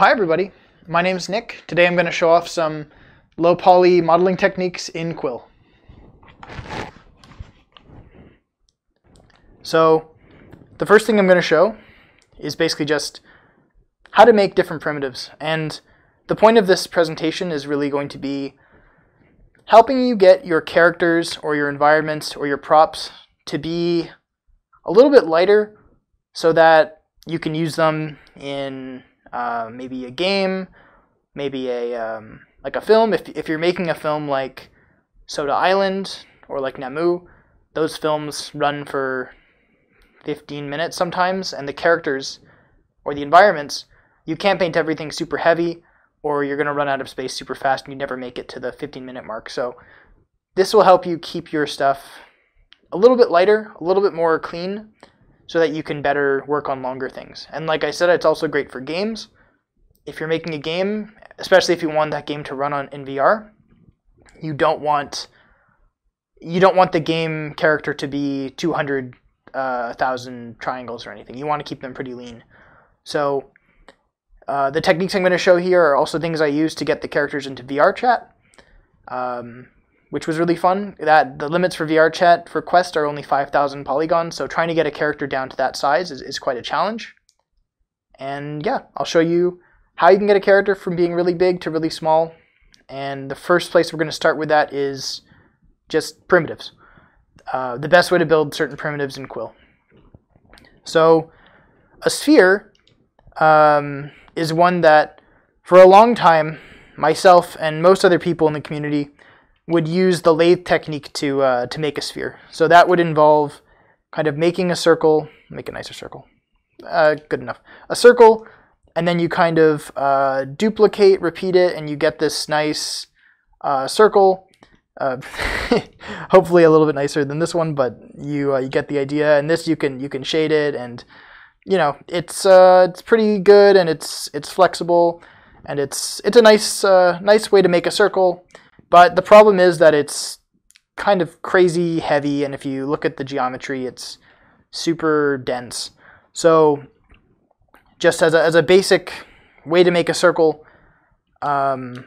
Hi everybody, my name is Nick. Today I'm going to show off some low poly modeling techniques in Quill. So the first thing I'm going to show is basically just how to make different primitives. And the point of this presentation is really going to be helping you get your characters or your environments or your props to be a little bit lighter so that you can use them in uh, maybe a game, maybe a um, like a film. If if you're making a film like Soda Island or like Namoo, those films run for 15 minutes sometimes, and the characters or the environments, you can't paint everything super heavy, or you're going to run out of space super fast and you never make it to the 15 minute mark. So this will help you keep your stuff a little bit lighter, a little bit more clean, so that you can better work on longer things. And like I said, it's also great for games. If you're making a game, especially if you want that game to run on in VR, you don't want you don't want the game character to be 200,000 uh, triangles or anything. You want to keep them pretty lean. So uh, the techniques I'm going to show here are also things I use to get the characters into VR chat. Um, which was really fun. That the limits for VR chat for Quest are only 5,000 polygons, so trying to get a character down to that size is, is quite a challenge. And yeah, I'll show you how you can get a character from being really big to really small. And the first place we're going to start with that is just primitives. Uh, the best way to build certain primitives in Quill. So a sphere um, is one that, for a long time, myself and most other people in the community would use the lathe technique to uh, to make a sphere. So that would involve kind of making a circle, make a nicer circle, uh, good enough, a circle, and then you kind of uh, duplicate, repeat it, and you get this nice uh, circle. Uh, hopefully a little bit nicer than this one, but you uh, you get the idea. And this you can you can shade it, and you know it's it's pretty good, and it's it's flexible, and it's it's a nice nice way to make a circle. But the problem is that it's kind of crazy heavy, and if you look at the geometry, it's super dense. So just as a, as a basic way to make a circle, um,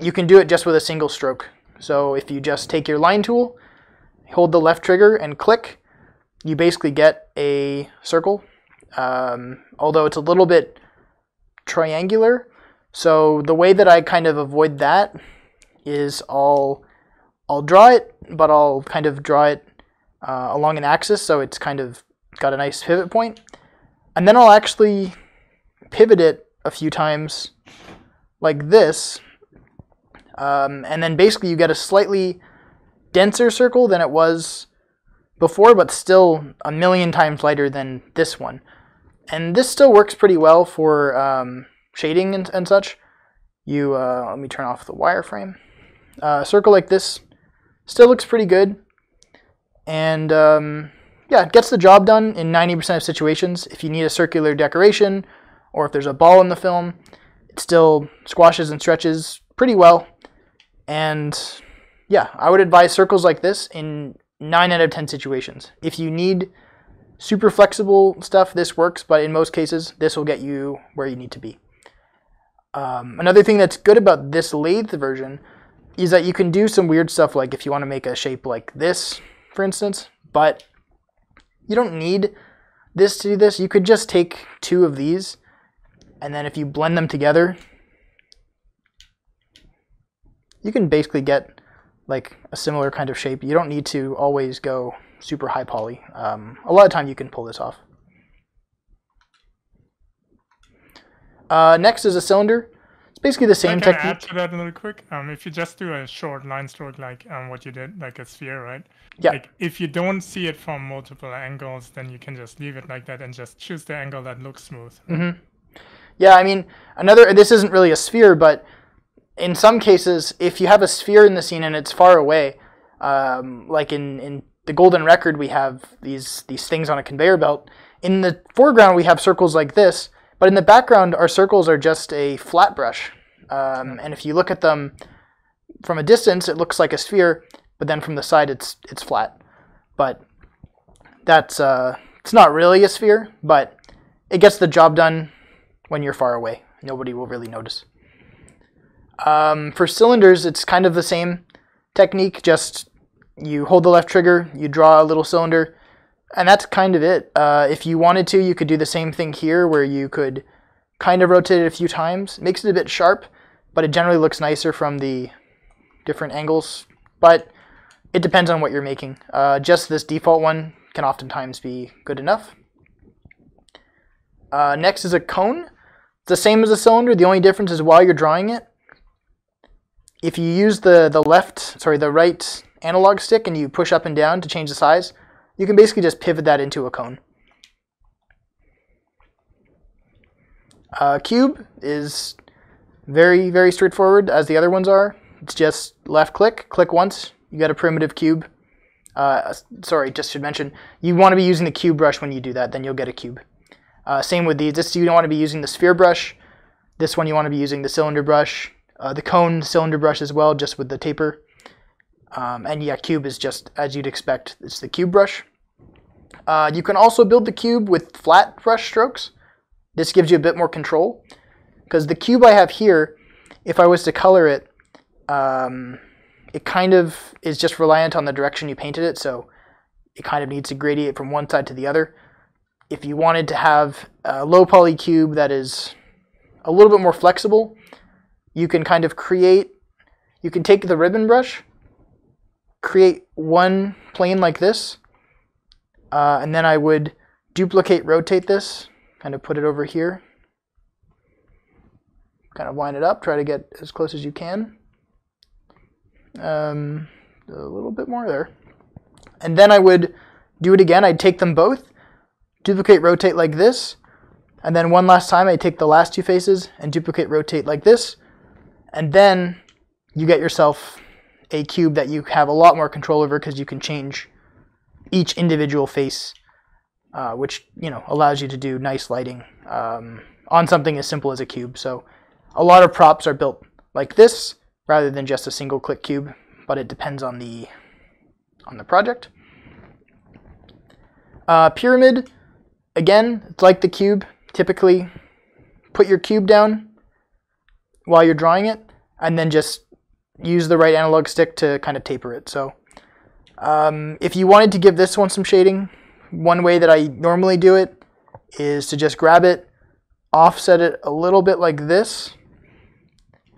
you can do it just with a single stroke. So if you just take your line tool, hold the left trigger and click, you basically get a circle. Um, although it's a little bit triangular. So the way that I kind of avoid that is I'll I'll draw it, but I'll kind of draw it uh, along an axis, so it's kind of got a nice pivot point. And then I'll actually pivot it a few times like this. Um, and then basically you get a slightly denser circle than it was before, but still a million times lighter than this one. And this still works pretty well for um, shading and, and, such. You uh, Let me turn off the wireframe. Uh, a circle like this still looks pretty good. And um, yeah, it gets the job done in 90% of situations. If you need a circular decoration or if there's a ball in the film, it still squashes and stretches pretty well. And yeah, I would advise circles like this in 9 out of 10 situations. If you need super flexible stuff, this works, but in most cases, this will get you where you need to be. Um, another thing that's good about this lathe version is that you can do some weird stuff like if you want to make a shape like this, for instance, but you don't need this to do this. You could just take two of these, and then if you blend them together, you can basically get like a similar kind of shape. You don't need to always go super high poly. Um, a lot of time you can pull this off. Uh, next is a cylinder basically the same I can technique. add to that really quick. Um, if you just do a short line stroke like um, what you did, like a sphere, right? Yeah. Like if you don't see it from multiple angles, then you can just leave it like that and just choose the angle that looks smooth. Mm-hmm. Yeah, I mean, another. This isn't really a sphere, but in some cases, if you have a sphere in the scene and it's far away, um, like in in the Golden Record, we have these these things on a conveyor belt. In the foreground, we have circles like this but in the background, our circles are just a flat brush. Um, and if you look at them from a distance, it looks like a sphere, but then from the side, it's it's flat. But that's uh, it's not really a sphere, but it gets the job done when you're far away. nobody will really notice. Um, for cylinders, it's kind of the same technique, just you hold the left trigger, you draw a little cylinder, and that's kind of it. Uh, if you wanted to, you could do the same thing here where you could kind of rotate it a few times. It makes it a bit sharp, but it generally looks nicer from the different angles. But it depends on what you're making. Uh, just this default one can oftentimes be good enough. Uh, next is a cone. It's the same as a cylinder. The only difference is while you're drawing it, if you use the, the left, sorry, the right analog stick and you push up and down to change the size, you can basically just pivot that into a cone. Uh, cube is very, very straightforward as the other ones are. It's just left click, click once, you get a primitive cube. Uh, sorry, just should mention, you want to be using the cube brush when you do that, then you'll get a cube. Uh, same with these, this you don't want to be using the sphere brush. This one you want to be using the cylinder brush. Uh, the cone cylinder brush as well, just with the taper. Um, and yeah, cube is just as you'd expect. It's the cube brush. Uh, you can also build the cube with flat brush strokes. This gives you a bit more control. Because the cube I have here, if I was to color it, um, it kind of is just reliant on the direction you painted it. So it kind of needs to gradiate from one side to the other. If you wanted to have a low poly cube that is a little bit more flexible, you can kind of create, you can take the ribbon brush create one plane like this, uh, and then I would duplicate rotate this, kind of put it over here, kind of line it up, try to get as close as you can. Um, a little bit more there. And then I would do it again. I'd take them both, duplicate rotate like this, and then one last time I take the last two faces and duplicate rotate like this, and then you get yourself a cube that you have a lot more control over because you can change each individual face, uh, which you know allows you to do nice lighting um, on something as simple as a cube. So a lot of props are built like this rather than just a single click cube, but it depends on the on the project. Uh, pyramid, again, it's like the cube. Typically, put your cube down while you're drawing it, and then just use the right analog stick to kind of taper it. So um, if you wanted to give this one some shading, one way that I normally do it is to just grab it, offset it a little bit like this,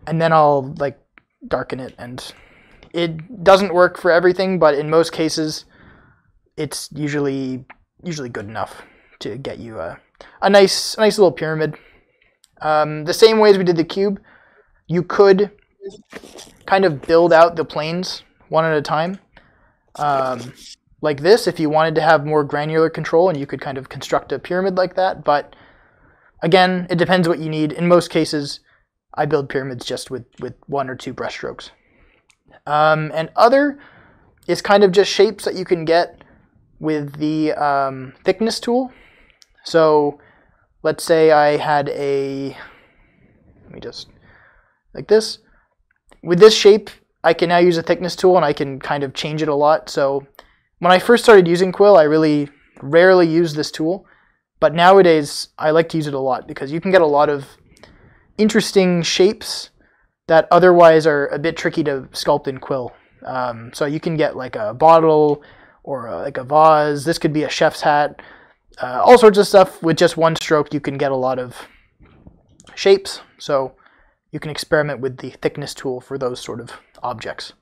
and then I'll like darken it. And it doesn't work for everything, but in most cases, it's usually usually good enough to get you a, a nice nice little pyramid. Um, the same way as we did the cube, you could kind of build out the planes one at a time. Um, like this, if you wanted to have more granular control and you could kind of construct a pyramid like that. But again, it depends what you need. In most cases, I build pyramids just with, with one or two brushstrokes. Um, and other is kind of just shapes that you can get with the um, thickness tool. So let's say I had a, let me just, like this with this shape, I can now use a thickness tool and I can kind of change it a lot. So when I first started using Quill, I really rarely used this tool. But nowadays, I like to use it a lot because you can get a lot of interesting shapes that otherwise are a bit tricky to sculpt in Quill. Um, so you can get like a bottle or a, like a vase. This could be a chef's hat. Uh, all sorts of stuff with just one stroke. You can get a lot of shapes. So you can experiment with the thickness tool for those sort of objects.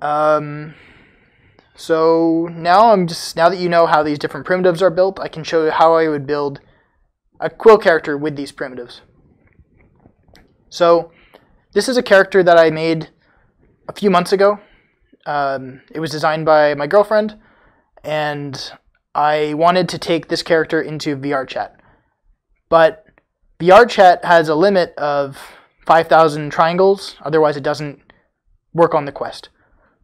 Um, so now I'm just now that you know how these different primitives are built, I can show you how I would build a quill character with these primitives. So this is a character that I made a few months ago. Um, it was designed by my girlfriend, and I wanted to take this character into VR chat. But VR chat has a limit of 5,000 triangles, otherwise it doesn't work on the quest.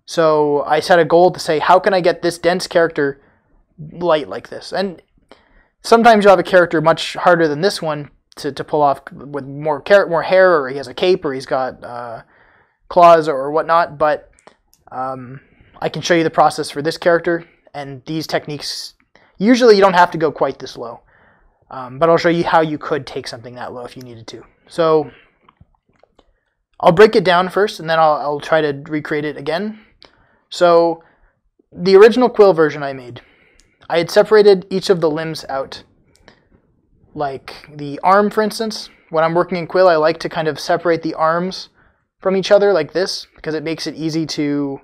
So I set a goal to say, how can I get this dense character light like this? And sometimes you'll have a character much harder than this one to, to pull off with more car- more hair, or he has a cape, or he's got uh, claws, or whatnot. But um, I can show you the process for this character, and these techniques. Usually, you don't have to go quite this low. Um, but I'll show you how you could take something that low if you needed to. So I'll break it down first, and then I'll, I'll try to recreate it again. So the original quill version I made, I had separated each of the limbs out. Like the arm, for instance, when I'm working in quill, I like to kind of separate the arms from each other like this because it makes it easy to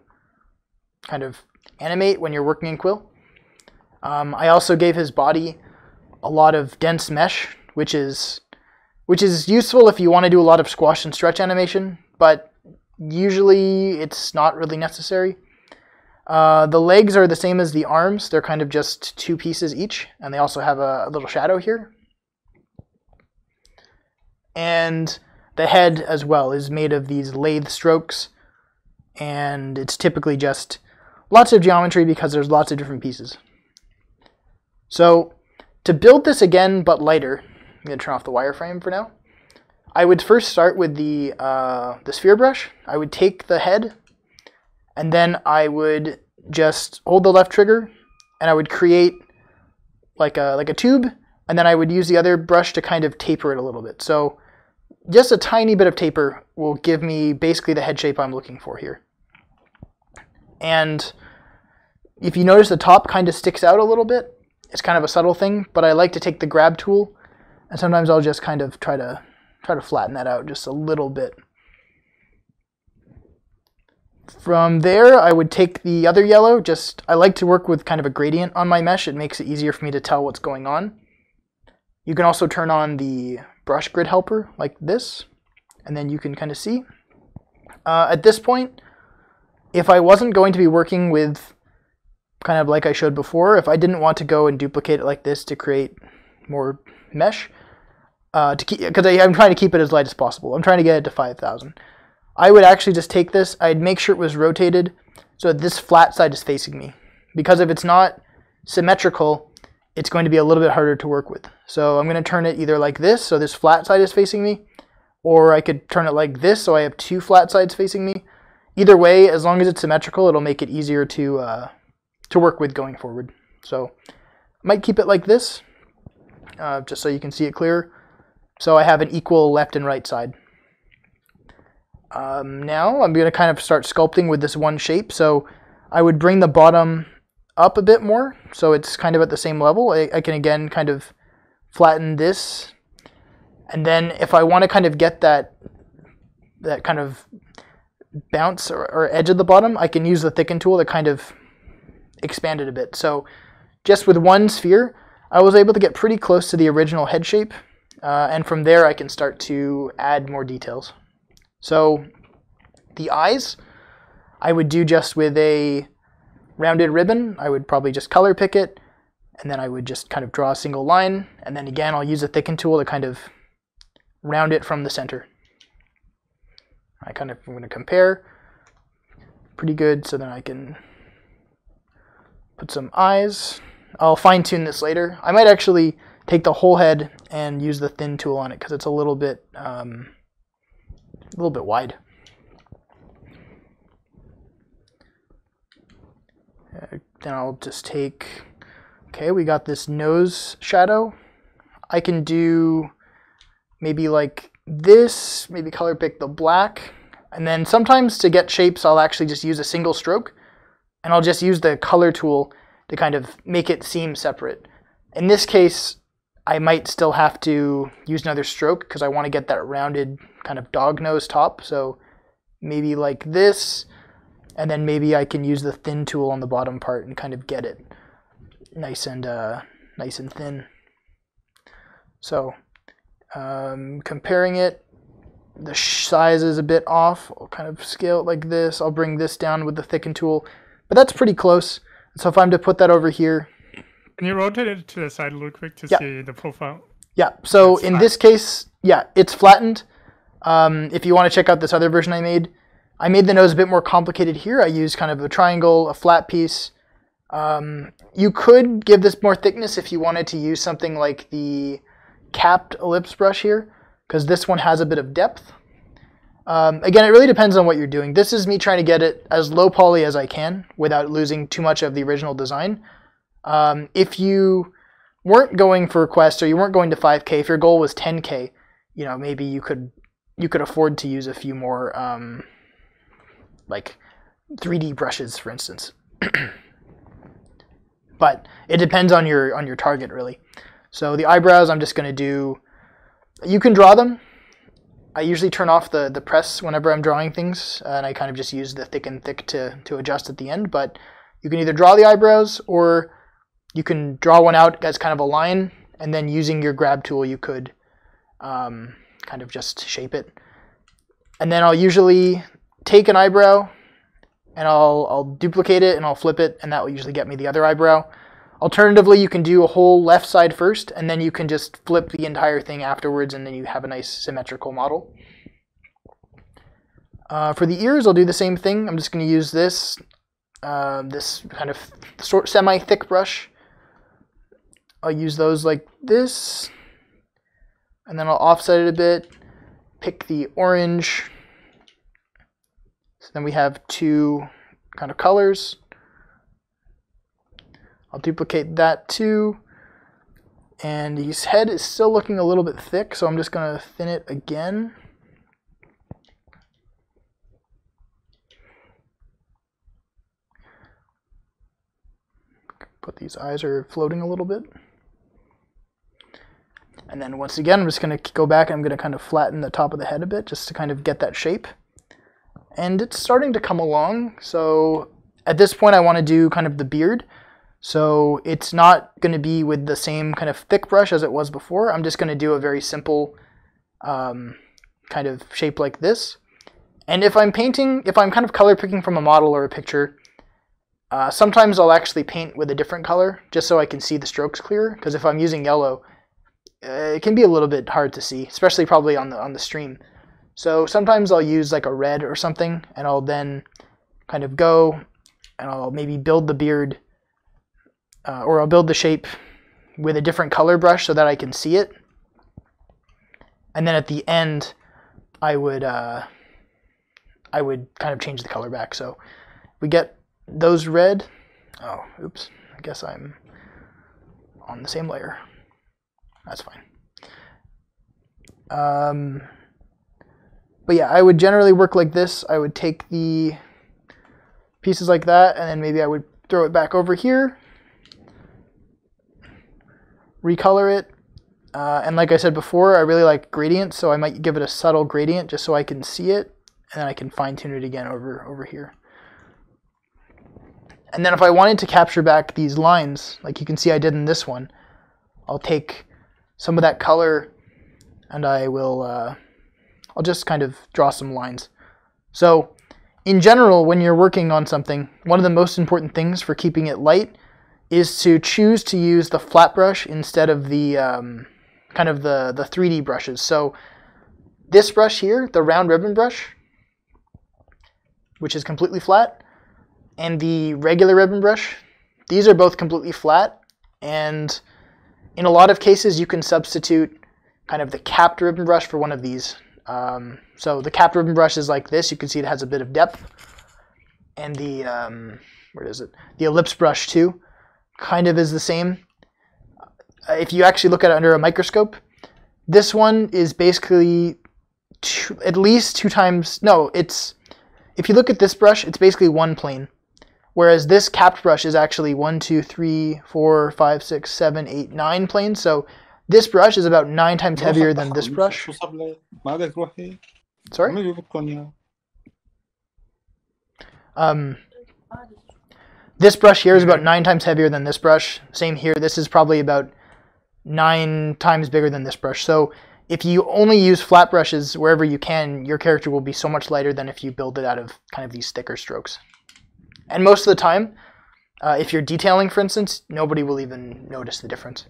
kind of animate when you're working in quill. Um, I also gave his body a lot of dense mesh, which is which is useful if you want to do a lot of squash and stretch animation, but usually it's not really necessary. Uh, the legs are the same as the arms. They're kind of just two pieces each, and they also have a, a little shadow here. And the head as well is made of these lathe strokes, and it's typically just lots of geometry because there's lots of different pieces. So to build this again but lighter, I'm going to turn off the wireframe for now. I would first start with the, uh, the sphere brush. I would take the head and then I would just hold the left trigger and I would create like a, like a tube and then I would use the other brush to kind of taper it a little bit. So just a tiny bit of taper will give me basically the head shape I'm looking for here. And if you notice the top kind of sticks out a little bit, it's kind of a subtle thing, but I like to take the grab tool and sometimes I'll just kind of try to try to flatten that out just a little bit. From there, I would take the other yellow. Just I like to work with kind of a gradient on my mesh. It makes it easier for me to tell what's going on. You can also turn on the brush grid helper like this, and then you can kind of see. Uh, at this point, if I wasn't going to be working with kind of like I showed before, if I didn't want to go and duplicate it like this to create more mesh, uh, to keep because I'm trying to keep it as light as possible. I'm trying to get it to 5,000. I would actually just take this. I'd make sure it was rotated so that this flat side is facing me. Because if it's not symmetrical, it's going to be a little bit harder to work with. So I'm going to turn it either like this, so this flat side is facing me, or I could turn it like this, so I have two flat sides facing me. Either way, as long as it's symmetrical, it'll make it easier to uh, to work with going forward. So I might keep it like this, uh, just so you can see it clear. So I have an equal left and right side. Um, now I'm going to kind of start sculpting with this one shape. So I would bring the bottom up a bit more so it's kind of at the same level. I, I can again kind of flatten this. And then if I want to kind of get that that kind of bounce or, or edge of the bottom, I can use the thicken tool to kind of expand it a bit. So just with one sphere, I was able to get pretty close to the original head shape. Uh, and from there, I can start to add more details. So the eyes, I would do just with a rounded ribbon. I would probably just color pick it, and then I would just kind of draw a single line. And then again, I'll use a thicken tool to kind of round it from the center. I kind of, I'm going to compare. Pretty good, so then I can put some eyes. I'll fine tune this later. I might actually take the whole head and use the thin tool on it because it's a little bit um, a little bit wide. Uh, then I'll just take, okay, we got this nose shadow. I can do maybe like this, maybe color pick the black. And then sometimes to get shapes, I'll actually just use a single stroke and I'll just use the color tool to kind of make it seem separate. In this case, I might still have to use another stroke because I want to get that rounded kind of dog nose top. So maybe like this, and then maybe I can use the thin tool on the bottom part and kind of get it nice and uh, nice and thin. So um, comparing it, the size is a bit off. I'll kind of scale it like this. I'll bring this down with the thicken tool, but that's pretty close. So if I'm to put that over here, can you rotate it to the side a little quick to yeah. see the profile? Yeah. So it's in flat. this case, yeah, it's flattened. Um, if you want to check out this other version I made, I made the nose a bit more complicated here. I used kind of a triangle, a flat piece. Um, you could give this more thickness if you wanted to use something like the capped ellipse brush here, because this one has a bit of depth. Um, again, it really depends on what you're doing. This is me trying to get it as low poly as I can without losing too much of the original design. Um, if you weren't going for Quest or you weren't going to 5K, if your goal was 10K, you know, maybe you could you could afford to use a few more um, like 3D brushes, for instance. but it depends on your on your target really. So the eyebrows, I'm just going to do. You can draw them. I usually turn off the the press whenever I'm drawing things, and I kind of just use the thick and thick to to adjust at the end. But you can either draw the eyebrows or you can draw one out as kind of a line, and then using your grab tool, you could um, kind of just shape it. And then I'll usually take an eyebrow and I'll, I'll duplicate it and I'll flip it, and that will usually get me the other eyebrow. Alternatively, you can do a whole left side first, and then you can just flip the entire thing afterwards, and then you have a nice symmetrical model. Uh, for the ears, I'll do the same thing. I'm just going to use this, uh, this kind of sort semi-thick brush. I'll use those like this, and then I'll offset it a bit, pick the orange, so then we have two kind of colors. I'll duplicate that too. And his head is still looking a little bit thick, so I'm just going to thin it again. Put these eyes are floating a little bit. And then once again, I'm just going to go back and I'm going to kind of flatten the top of the head a bit just to kind of get that shape and it's starting to come along. So at this point, I want to do kind of the beard. So it's not going to be with the same kind of thick brush as it was before. I'm just going to do a very simple um, kind of shape like this. And if I'm painting, if I'm kind of color picking from a model or a picture, uh, sometimes I'll actually paint with a different color just so I can see the strokes clearer. Because if I'm using yellow, uh, it can be a little bit hard to see, especially probably on the on the stream. So sometimes I'll use like a red or something, and I'll then kind of go and I'll maybe build the beard uh, or I'll build the shape with a different color brush so that I can see it. And then at the end, I would uh, I would kind of change the color back. So we get those red. Oh, oops. I guess I'm on the same layer. That's fine. Um, but yeah, I would generally work like this. I would take the pieces like that, and then maybe I would throw it back over here, recolor it, uh, and like I said before, I really like gradients, so I might give it a subtle gradient just so I can see it, and then I can fine tune it again over, over here. And then if I wanted to capture back these lines, like you can see I did in this one, I'll take some of that color and I will uh, I'll just kind of draw some lines. So in general, when you're working on something, one of the most important things for keeping it light is to choose to use the flat brush instead of the um, kind of the, the 3D brushes. So this brush here, the round ribbon brush, which is completely flat, and the regular ribbon brush, these are both completely flat. And in a lot of cases, you can substitute kind of the capped ribbon brush for one of these. Um, so the capped ribbon brush is like this. You can see it has a bit of depth. And the, um, where is it? The ellipse brush too, kind of is the same. Uh, if you actually look at it under a microscope, this one is basically two, at least two times, no, it's, if you look at this brush, it's basically one plane. Whereas this capped brush is actually one, two, three, four, five, six, seven, eight, nine planes. So this brush is about nine times heavier than this brush. Sorry? Um, this brush here is about nine times heavier than this brush. Same here. This is probably about nine times bigger than this brush. So if you only use flat brushes wherever you can, your character will be so much lighter than if you build it out of kind of these thicker strokes. And most of the time, uh, if you're detailing, for instance, nobody will even notice the difference.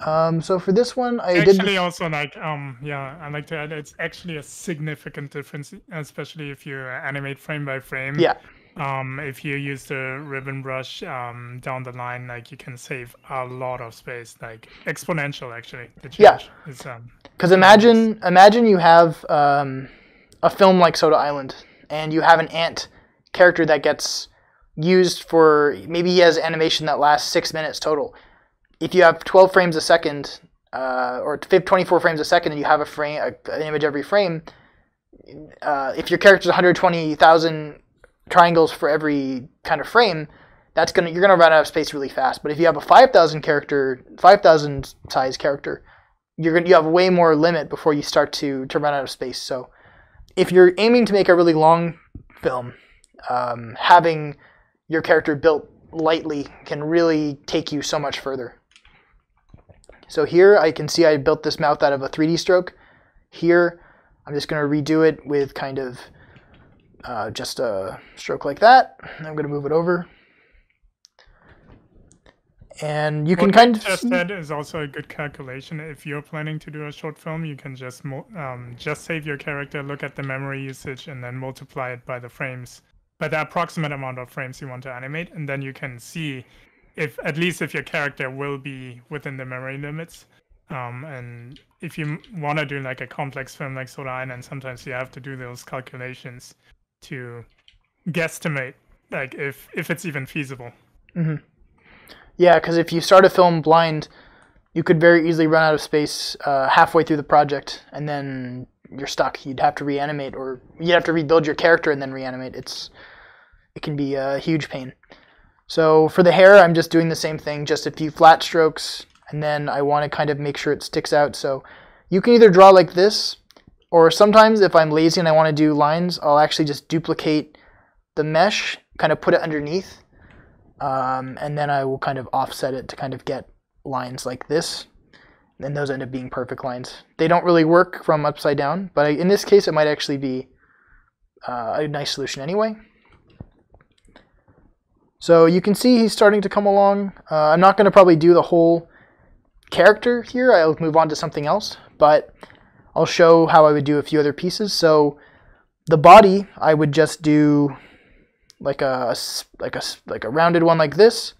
Um, so for this one, I actually did actually also like um yeah I like to add it's actually a significant difference, especially if you animate frame by frame. Yeah. Um, if you use the ribbon brush um, down the line, like you can save a lot of space, like exponential actually. The change yeah. Because um, imagine imagine you have um, a film like Soda Island, and you have an ant character that gets used for maybe he has animation that lasts six minutes total. If you have 12 frames a second, uh, or 24 frames a second, and you have a frame, a, an image every frame, uh, if your character's 120,000 triangles for every kind of frame, that's gonna you're gonna run out of space really fast. But if you have a 5,000 character, 5,000 size character, you're gonna you have way more limit before you start to to run out of space. So if you're aiming to make a really long film, um, having your character built lightly can really take you so much further. So here I can see I built this mouth out of a 3D stroke. Here I'm just going to redo it with kind of uh, just a stroke like that. I'm going to move it over. And you can kind of just see- said is also a good calculation. If you're planning to do a short film, you can just mo- um, just save your character, look at the memory usage, and then multiply it by the frames, by the approximate amount of frames you want to animate, and then you can see if at least if your character will be within the memory limits. Um, and if you want to do like a complex film like Soda Island, sometimes you have to do those calculations to guesstimate like if if it's even feasible. Yeah, because if you start a film blind, you could very easily run out of space uh, halfway through the project, and then you're stuck. You'd have to reanimate, or you'd have to rebuild your character and then reanimate. It's it can be a huge pain. So for the hair, I'm just doing the same thing, just a few flat strokes, and then I want to kind of make sure it sticks out. So you can either draw like this, or sometimes if I'm lazy and I want to do lines, I'll actually just duplicate the mesh, kind of put it underneath, um, and then I will kind of offset it to kind of get lines like this. And those end up being perfect lines. They don't really work from upside down, but I, in this case, it might actually be uh, a nice solution anyway. So you can see he's starting to come along. Uh, I'm not going to probably do the whole character here. I'll move on to something else, but I'll show how I would do a few other pieces. So the body, I would just do like a like a like a rounded one like this,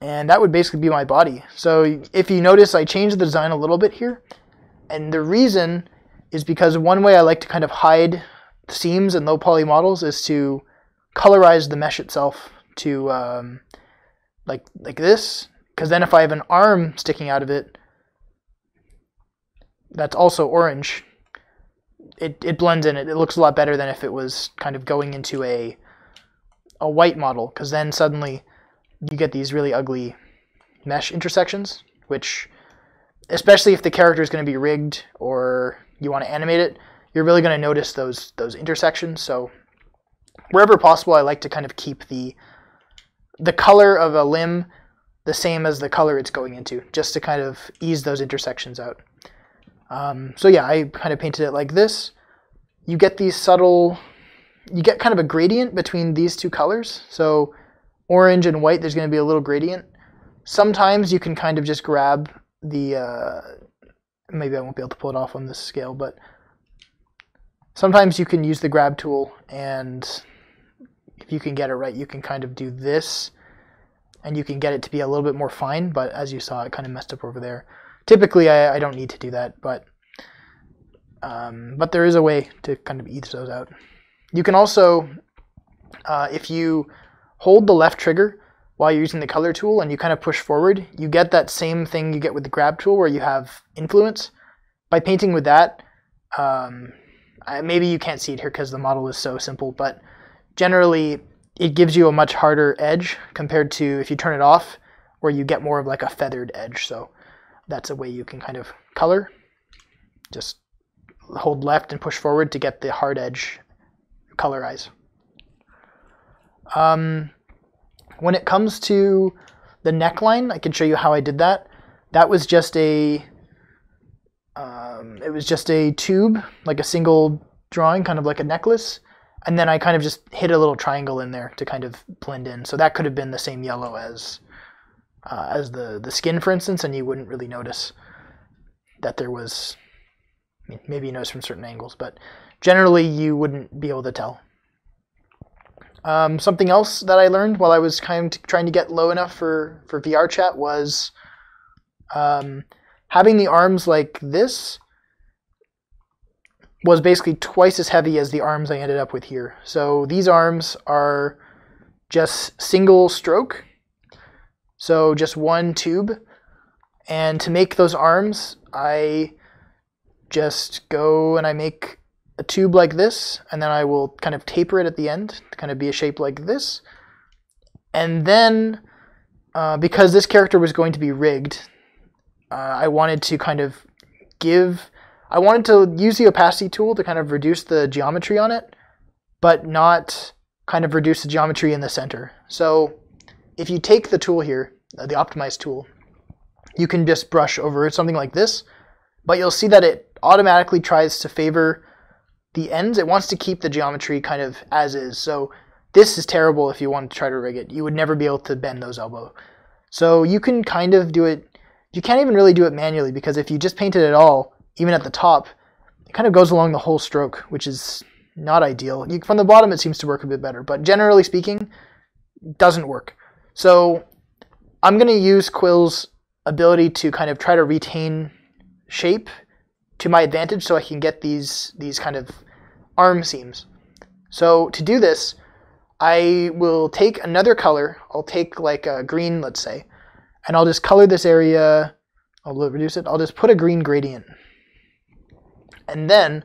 and that would basically be my body. So if you notice, I changed the design a little bit here, and the reason is because one way I like to kind of hide seams and low poly models is to colorize the mesh itself to um, like like this. Because then if I have an arm sticking out of it, that's also orange. It, it blends in. It, it looks a lot better than if it was kind of going into a a white model. Because then suddenly you get these really ugly mesh intersections, which, especially if the character is going to be rigged or you want to animate it, you're really going to notice those those intersections. So wherever possible, I like to kind of keep the the color of a limb the same as the color it's going into, just to kind of ease those intersections out. Um, so yeah, I kind of painted it like this. You get these subtle, you get kind of a gradient between these two colors. So orange and white, there's going to be a little gradient. Sometimes you can kind of just grab the, uh, maybe I won't be able to pull it off on this scale, but sometimes you can use the grab tool and if you can get it right, you can kind of do this and you can get it to be a little bit more fine, but as you saw, it kind of messed up over there. Typically, I, I don't need to do that, but um, but there is a way to kind of ease those out. You can also, uh, if you hold the left trigger while you're using the color tool and you kind of push forward, you get that same thing you get with the grab tool where you have influence. By painting with that, um, I, maybe you can't see it here because the model is so simple, but generally it gives you a much harder edge compared to if you turn it off, where you get more of like a feathered edge. So that's a way you can kind of color. Just hold left and push forward to get the hard edge colorize. Um, when it comes to the neckline, I can show you how I did that. That was just a um, it was just a tube, like a single drawing, kind of like a necklace, and then I kind of just hit a little triangle in there to kind of blend in. So that could have been the same yellow as uh, as the the skin, for instance, and you wouldn't really notice that there was. I mean, maybe you notice from certain angles, but generally you wouldn't be able to tell. Um, something else that I learned while I was kind of trying to get low enough for for VR chat was um, having the arms like this was basically twice as heavy as the arms I ended up with here. So these arms are just single stroke. So just one tube. And to make those arms, I just go and I make a tube like this, and then I will kind of taper it at the end to kind of be a shape like this. And then, uh, because this character was going to be rigged, uh, I wanted to kind of give, I wanted to use the opacity tool to kind of reduce the geometry on it, but not kind of reduce the geometry in the center. So if you take the tool here, uh, the optimize tool, you can just brush over something like this, but you'll see that it automatically tries to favor the ends. It wants to keep the geometry kind of as is. So this is terrible if you want to try to rig it. You would never be able to bend those elbow. So you can kind of do it. You can't even really do it manually because if you just paint it at all, even at the top, it kind of goes along the whole stroke, which is not ideal. You, from the bottom, it seems to work a bit better, but generally speaking, doesn't work. So I'm going to use Quill's ability to kind of try to retain shape to my advantage so I can get these these kind of arm seams. So to do this, I will take another color. I'll take like a green, let's say, and I'll just color this area. I'll reduce it. I'll just put a green gradient. And then,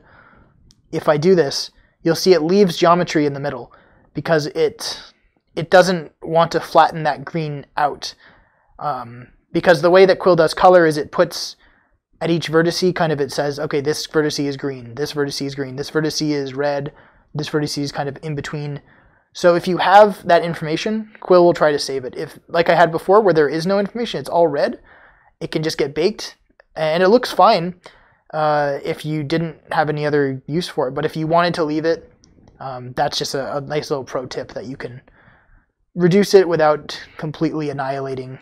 if I do this, you'll see it leaves geometry in the middle because it it doesn't want to flatten that green out. Um, because the way that Quill does color is it puts at each vertice, kind of it says, okay, this vertice is green, this vertice is green, this vertice is red, this vertice is kind of in between. So if you have that information, Quill will try to save it. If, like I had before, where there is no information, it's all red, it can just get baked, and it looks fine uh, if you didn't have any other use for it. But if you wanted to leave it, um, that's just a, a nice little pro tip that you can reduce it without completely annihilating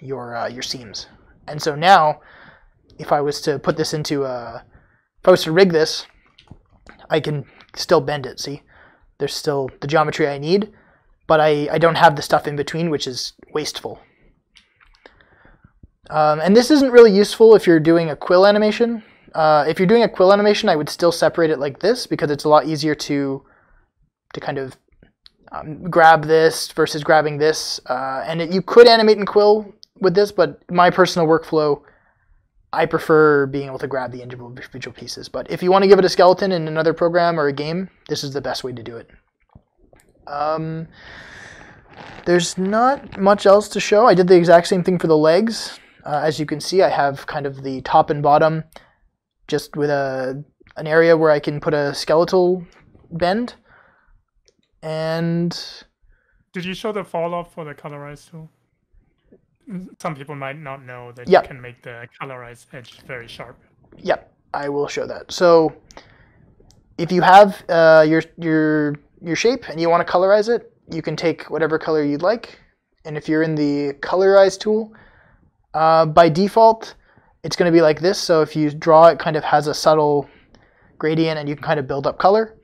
your uh, your seams. And so now if I was to put this into a, if I was to rig this, I can still bend it, see? There's still the geometry I need, but I, I don't have the stuff in between, which is wasteful. Um, and this isn't really useful if you're doing a quill animation. Uh, if you're doing a quill animation, I would still separate it like this because it's a lot easier to to kind of um, grab this versus grabbing this. Uh, and it, you could animate in quill with this, but my personal workflow I prefer being able to grab the individual pieces. But if you want to give it a skeleton in another program or a game, this is the best way to do it. Um, there's not much else to show. I did the exact same thing for the legs. Uh, as you can see, I have kind of the top and bottom just with a an area where I can put a skeletal bend. And did you show the fall off for the colorize tool? Some people might not know that yep. you can make the colorized edge very sharp. Yep, I will show that. So if you have uh, your your your shape and you want to colorize it, you can take whatever color you'd like. And if you're in the colorize tool, uh, by default, it's going to be like this. So if you draw, it kind of has a subtle gradient and you can kind of build up color.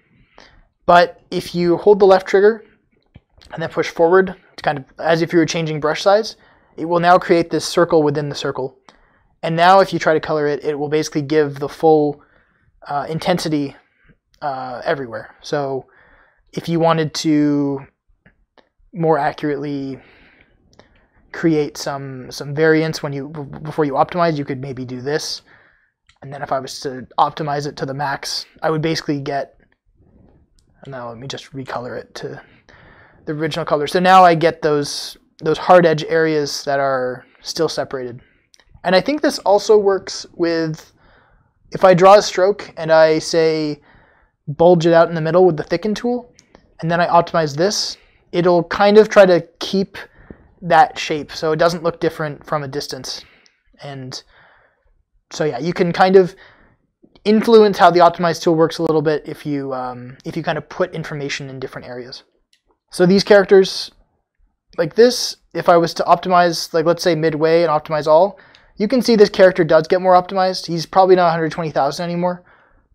But if you hold the left trigger and then push forward, it's kind of as if you were changing brush size, it will now create this circle within the circle. And now if you try to color it, it will basically give the full uh, intensity uh, everywhere. So if you wanted to more accurately create some some variance when you before you optimize, you could maybe do this. And then if I was to optimize it to the max, I would basically get. And now let me just recolor it to the original color. So now I get those those hard edge areas that are still separated. And I think this also works with if I draw a stroke and I say bulge it out in the middle with the thicken tool, and then I optimize this, it'll kind of try to keep that shape so it doesn't look different from a distance. And so yeah, you can kind of influence how the optimize tool works a little bit if you um, if you kind of put information in different areas. So these characters like this, if I was to optimize, like let's say midway and optimize all, you can see this character does get more optimized. He's probably not 120,000 anymore,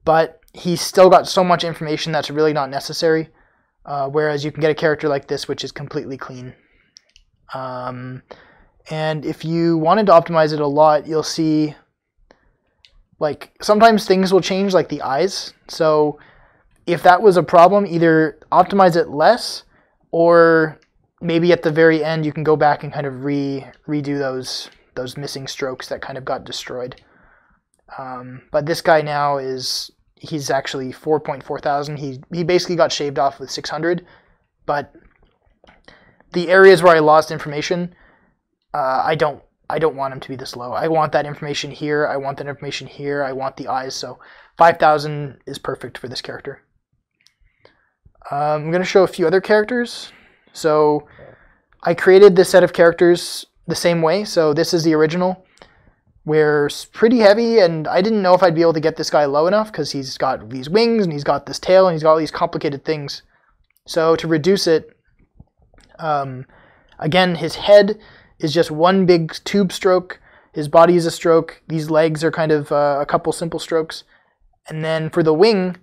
but he's still got so much information that's really not necessary. Uh, whereas you can get a character like this, which is completely clean. Um, and if you wanted to optimize it a lot, you'll see like sometimes things will change, like the eyes. So if that was a problem, either optimize it less or maybe at the very end you can go back and kind of re redo those those missing strokes that kind of got destroyed. Um, but this guy now is he's actually 4.4 thousand. He he basically got shaved off with 600, but the areas where I lost information, uh, I don't I don't want him to be this low. I want that information here. I want that information here. I want the eyes. So 5,000 is perfect for this character. Um, I'm going to show a few other characters. So I created this set of characters the same way. So this is the original, where it's pretty heavy, and I didn't know if I'd be able to get this guy low enough because he's got these wings and he's got this tail and he's got all these complicated things. So to reduce it, um, again, his head is just one big tube stroke. His body is a stroke. These legs are kind of uh, a couple simple strokes. And then for the wing,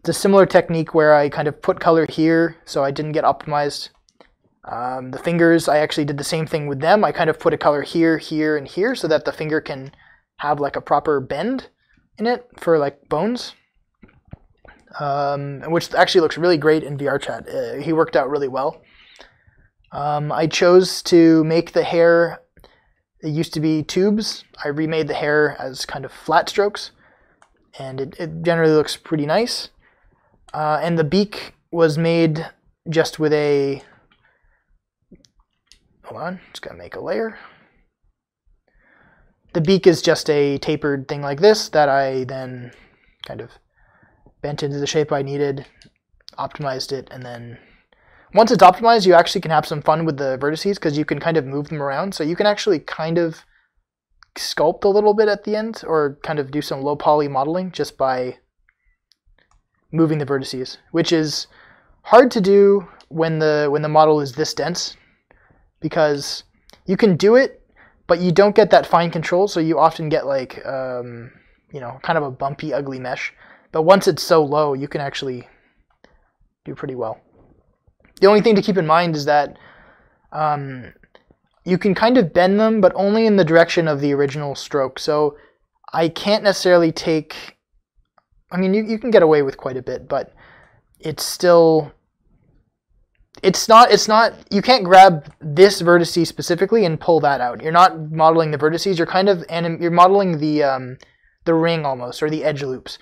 it's a similar technique where I kind of put color here so I didn't get optimized. Um, the fingers, I actually did the same thing with them. I kind of put a color here, here, and here so that the finger can have like a proper bend in it for like bones. Um, which actually looks really great in VRChat. Uh, he worked out really well. Um, I chose to make the hair, it used to be tubes. I remade the hair as kind of flat strokes, and it, it generally looks pretty nice. Uh, and the beak was made just with a, hold on, just gotta make a layer. The beak is just a tapered thing like this that I then kind of bent into the shape I needed, optimized it, and then once it's optimized, you actually can have some fun with the vertices because you can kind of move them around. So you can actually kind of sculpt a little bit at the end or kind of do some low poly modeling just by moving the vertices, which is hard to do when the when the model is this dense because you can do it, but you don't get that fine control. So you often get like um, you know kind of a bumpy, ugly mesh. But once it's so low, you can actually do pretty well. The only thing to keep in mind is that um, you can kind of bend them, but only in the direction of the original stroke. So I can't necessarily take. I mean, you, you can get away with quite a bit, but it's still. It's not. It's not. You can't grab this vertice specifically and pull that out. You're not modeling the vertices. You're kind of and you're modeling the um, the ring almost or the edge loops.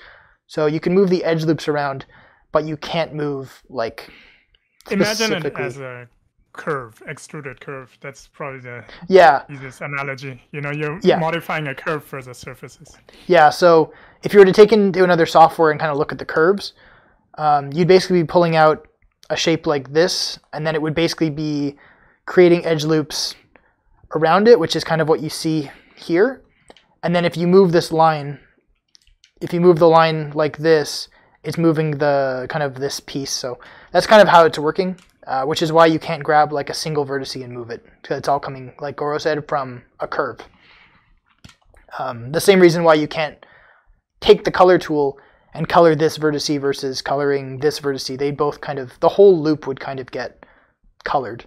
So you can move the edge loops around, but you can't move like Imagine it as a curve, extruded curve. That's probably the yeah easiest analogy. You know, you're Yeah. modifying a curve for the surfaces. Yeah, so if you were to take into another software and kind of look at the curves, um, you'd basically be pulling out a shape like this, and then it would basically be creating edge loops around it, which is kind of what you see here. And then if you move this line, if you move the line like this, it's moving the kind of this piece. So that's kind of how it's working, uh, which is why you can't grab like a single vertice and move it because it's all coming, like Goro said, from a curve. Um, the same reason why you can't take the color tool and color this vertice versus coloring this vertice. They both kind of, the whole loop would kind of get colored.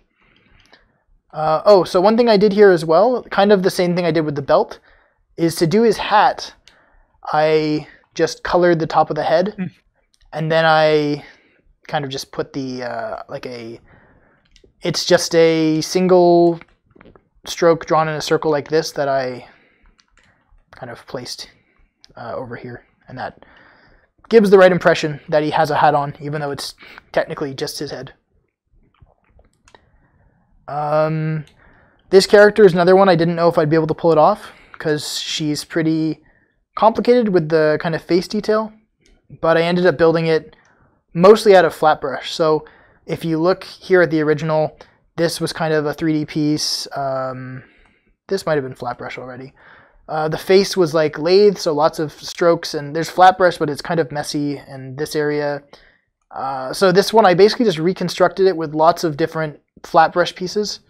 Uh, oh, so one thing I did here as well, kind of the same thing I did with the belt, is to do his hat, I just colored the top of the head, Mm. and then I kind of just put the, uh, like a, it's just a single stroke drawn in a circle like this that I kind of placed uh, over here, and that gives the right impression that he has a hat on, even though it's technically just his head. Um, this character is another one I didn't know if I'd be able to pull it off because she's pretty complicated with the kind of face detail, but I ended up building it mostly out of flat brush. So if you look here at the original, this was kind of a 3D piece. Um, this might have been flat brush already. Uh, the face was like lathe, so lots of strokes, and there's flat brush, but it's kind of messy in this area. Uh, so this one, I basically just reconstructed it with lots of different flat brush pieces.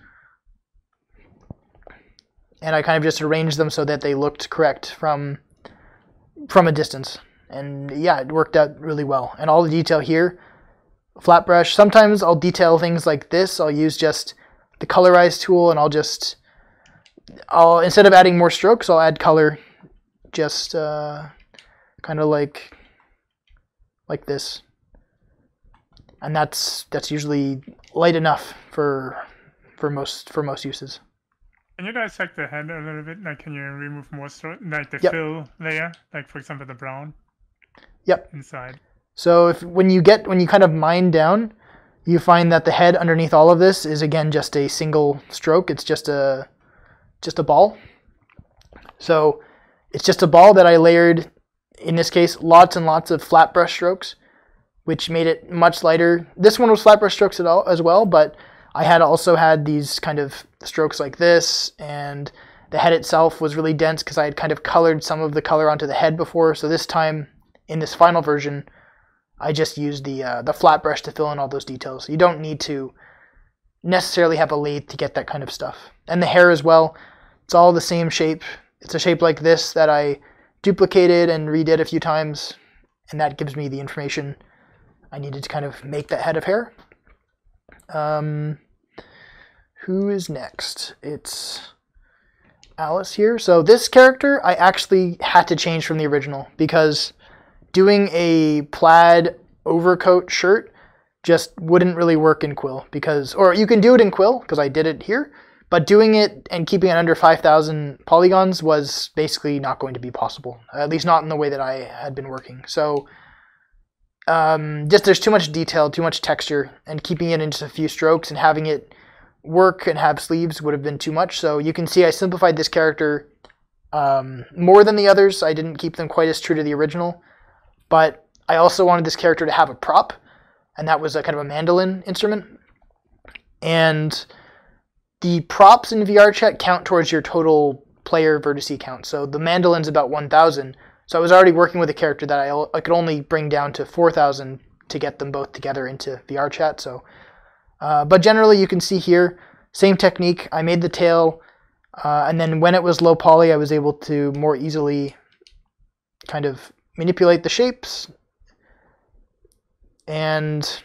And I kind of just arranged them so that they looked correct from from a distance. And yeah, it worked out really well. And all the detail here, flat brush. Sometimes I'll detail things like this. I'll use just the colorize tool and I'll just I'll instead of adding more strokes, I'll add color just uh, kind of like like this. And that's that's usually light enough for for most for most uses. Can you dissect the head a little bit? Like, can you remove more stroke, like the Yep. fill layer, like for example the brown? Yep. Inside. So if when you get when you kind of mine down, you find that the head underneath all of this is again just a single stroke. It's just a just a ball. So it's just a ball that I layered in this case lots and lots of flat brush strokes, which made it much lighter. This one was flat brush strokes at all as well, but I had also had these kind of strokes like this and the head itself was really dense because I had kind of colored some of the color onto the head before. So this time in this final version, I just used the uh, the flat brush to fill in all those details. You don't need to necessarily have a lathe to get that kind of stuff. And the hair as well, it's all the same shape. It's a shape like this that I duplicated and redid a few times, and that gives me the information I needed to kind of make that head of hair. Um, who is next? It's Alice here. So this character I actually had to change from the original because doing a plaid overcoat shirt just wouldn't really work in Quill because, or you can do it in Quill because I did it here, but doing it and keeping it under 5,000 polygons was basically not going to be possible, at least not in the way that I had been working. So um, just there's too much detail, too much texture, and keeping it in just a few strokes and having it work and have sleeves would have been too much. So you can see I simplified this character um, more than the others. I didn't keep them quite as true to the original, but I also wanted this character to have a prop, and that was a kind of a mandolin instrument. And the props in VR chat count towards your total player vertice count. So the mandolin's about 1,000. So I was already working with a character that I, I could only bring down to 4,000 to get them both together into VR chat. So, uh, but generally you can see here, same technique. I made the tail, uh, and then when it was low poly, I was able to more easily kind of manipulate the shapes and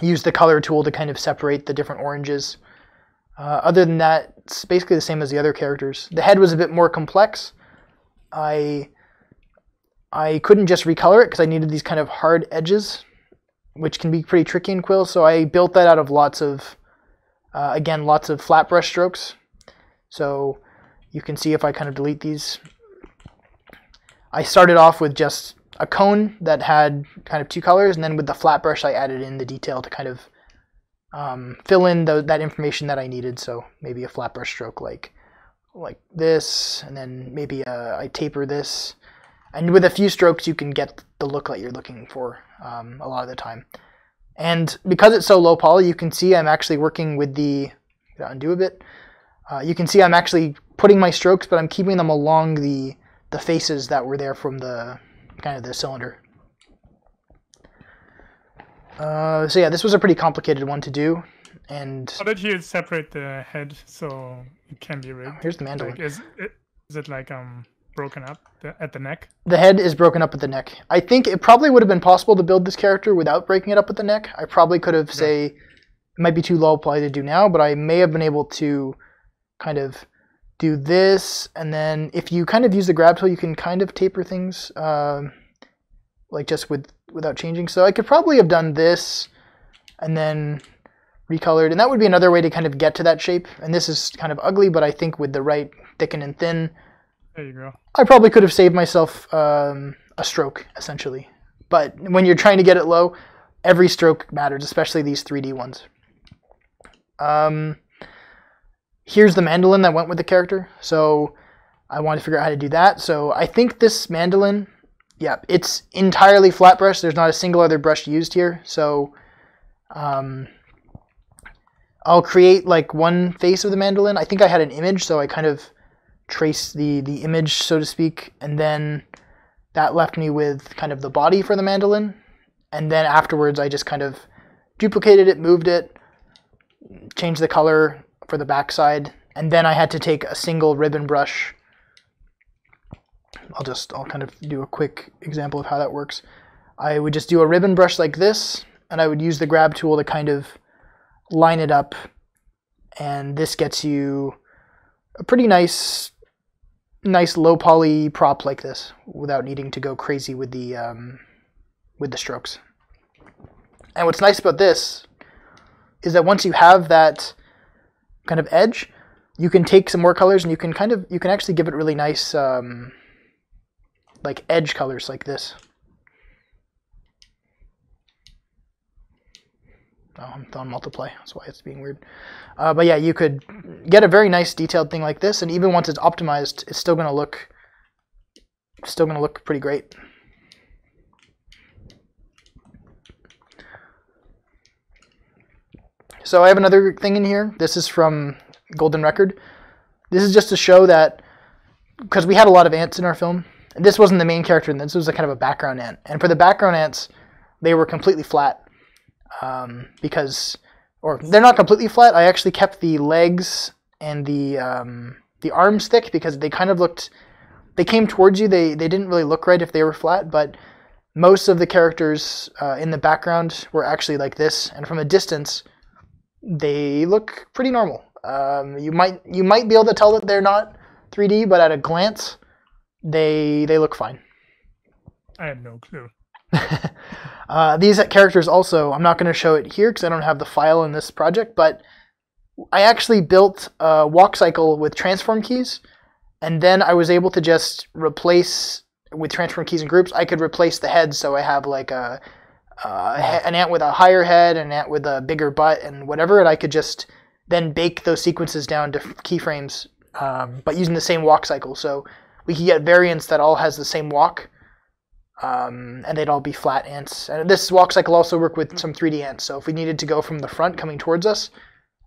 use the color tool to kind of separate the different oranges. Uh, other than that, it's basically the same as the other characters. The head was a bit more complex. I I couldn't just recolor it because I needed these kind of hard edges, which can be pretty tricky in Quill. So I built that out of lots of, uh, again, lots of flat brush strokes. So you can see if I kind of delete these. I started off with just a cone that had kind of two colors, and then with the flat brush, I added in the detail to kind of um, fill in the, that information that I needed. So maybe a flat brush stroke like like this, and then maybe uh, I taper this, and with a few strokes, you can get the look that you're looking for um, a lot of the time. And because it's so low poly, you can see I'm actually working with the undo a bit. Uh, you can see I'm actually putting my strokes, but I'm keeping them along the the faces that were there from the kind of the cylinder. Uh, so yeah, this was a pretty complicated one to do, and How did you separate the head so it can be rigged? here's the mandolin. Like, is it is it like um broken up at the neck? The head is broken up at the neck. I think it probably would have been possible to build this character without breaking it up at the neck. I probably could have, say, it might be too low poly to do now, but I may have been able to kind of do this, and then if you kind of use the grab tool, you can kind of taper things, um, like just with without changing. So I could probably have done this, and then recolored, and that would be another way to kind of get to that shape. And this is kind of ugly, but I think with the right thicken and thin, There you go. I probably could have saved myself um, a stroke, essentially. But when you're trying to get it low, every stroke matters, especially these 3D ones. Um, here's the mandolin that went with the character. So I wanted to figure out how to do that. So I think this mandolin, yeah, it's entirely flat brush. There's not a single other brush used here. So um, I'll create like one face of the mandolin. I think I had an image, so I kind of trace the the image, so to speak, and then that left me with kind of the body for the mandolin. And then afterwards, I just kind of duplicated it, moved it, changed the color for the backside, and then I had to take a single ribbon brush. I'll just I'll kind of do a quick example of how that works. I would just do a ribbon brush like this, and I would use the grab tool to kind of line it up, and this gets you a pretty nice nice low poly prop like this without needing to go crazy with the um, with the strokes. And what's nice about this is that once you have that kind of edge, you can take some more colors and you can kind of you can actually give it really nice um, like edge colors like this. Oh, I'm on multiply. That's why it's being weird. Uh, but yeah, you could get a very nice detailed thing like this, and even once it's optimized, it's still going to look still going to look pretty great. So I have another thing in here. This is from Golden Record. This is just to show that because we had a lot of ants in our film. This wasn't the main character, and this was a kind of a background ant. And for the background ants, they were completely flat um, because, or they're not completely flat. I actually kept the legs and the um, the arms thick because they kind of looked. They came towards you. They they didn't really look right if they were flat, but most of the characters uh, in the background were actually like this, and from a distance, they look pretty normal. Um, you might you might be able to tell that they're not 3D, but at a glance, they they look fine. I have no clue. uh, these characters also, I'm not going to show it here because I don't have the file in this project, but I actually built a walk cycle with transform keys, and then I was able to just replace with transform keys and groups. I could replace the heads, so I have like a, uh, an ant with a higher head, an ant with a bigger butt, and whatever, and I could just then bake those sequences down to keyframes, um, but using the same walk cycle. So we could get variants that all has the same walk, um, and they'd all be flat ants. And this walk cycle also work with some 3D ants. So if we needed to go from the front coming towards us,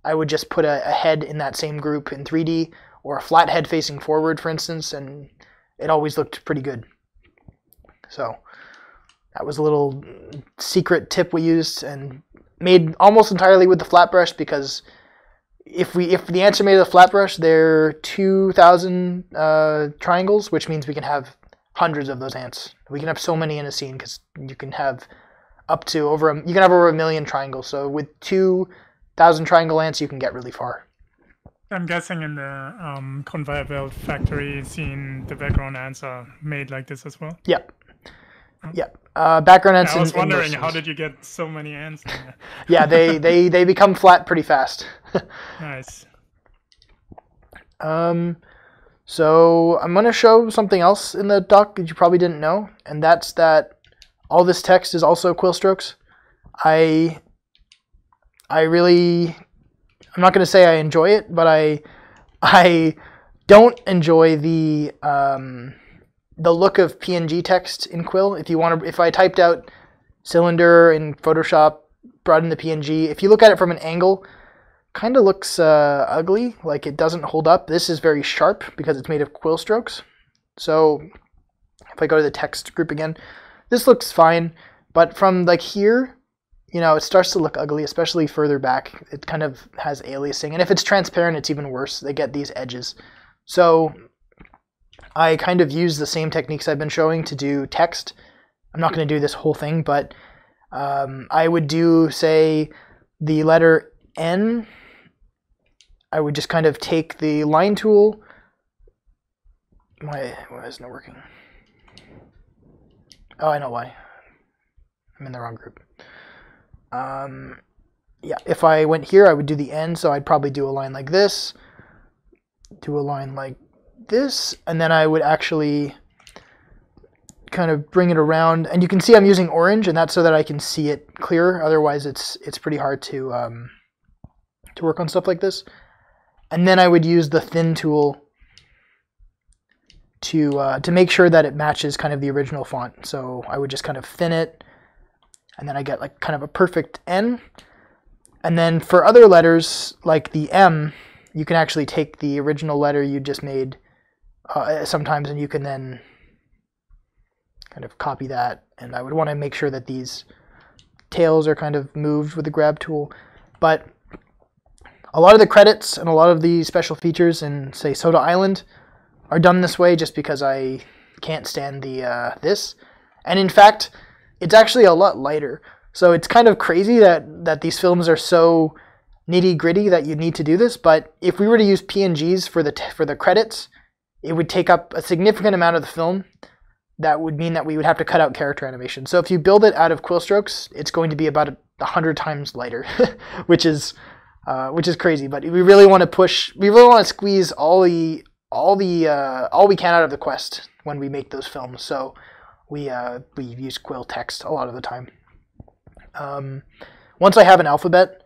I would just put a, a head in that same group in 3D, or a flat head facing forward, for instance, and it always looked pretty good. So that was a little secret tip we used and made almost entirely with the flat brush because if we if the ants are made of the flat brush, there are 2,000 uh, triangles, which means we can have hundreds of those ants. We can have so many in a scene because you can have up to over a, you can have over a million triangles. So with 2,000 triangle ants, you can get really far. I'm guessing in the um, conveyor belt factory scene, the background ants are made like this as well. Yep. Yep. Uh, background ants. I was in, wondering in how did you get so many ants? yeah, they, they they become flat pretty fast. nice. Um, so I'm gonna show something else in the doc that you probably didn't know, and that's that all this text is also quill strokes. I I really I'm not gonna say I enjoy it, but I I don't enjoy the um, the look of PNG text in Quill. If you want to, if I typed out cylinder in Photoshop, brought in the PNG, if you look at it from an angle, kind of looks uh, ugly, like it doesn't hold up. This is very sharp because it's made of quill strokes. So if I go to the text group again, this looks fine, but from like here, you know, it starts to look ugly, especially further back. It kind of has aliasing, and if it's transparent, it's even worse. They get these edges. So I kind of use the same techniques I've been showing to do text. I'm not going to do this whole thing, but um, I would do, say, the letter N. I would just kind of take the line tool. Why, why isn't working? Oh, I know why. I'm in the wrong group. Um, yeah, if I went here, I would do the N, so I'd probably do a line like this, do a line like this, and then I would actually kind of bring it around. And you can see I'm using orange, and that's so that I can see it clearer. Otherwise, it's it's pretty hard to um, to work on stuff like this. And then I would use the thin tool to uh, to make sure that it matches kind of the original font. So I would just kind of thin it, and then I get like kind of a perfect N. And then for other letters like the M, you can actually take the original letter you just made uh, sometimes, and you can then kind of copy that. And I would want to make sure that these tails are kind of moved with the grab tool. But a lot of the credits and a lot of the special features in, say, Soda Island are done this way just because I can't stand the uh, this. And in fact, it's actually a lot lighter. So it's kind of crazy that, that these films are so nitty gritty that you need to do this. But if we were to use PNGs for the for the credits, it would take up a significant amount of the film. That would mean that we would have to cut out character animation. So if you build it out of quill strokes, it's going to be about a hundred times lighter, which is uh, which is crazy. But we really want to push, we really want to squeeze all the all the uh, all we can out of the quest when we make those films. So we uh, we use Quill text a lot of the time. Um, once I have an alphabet,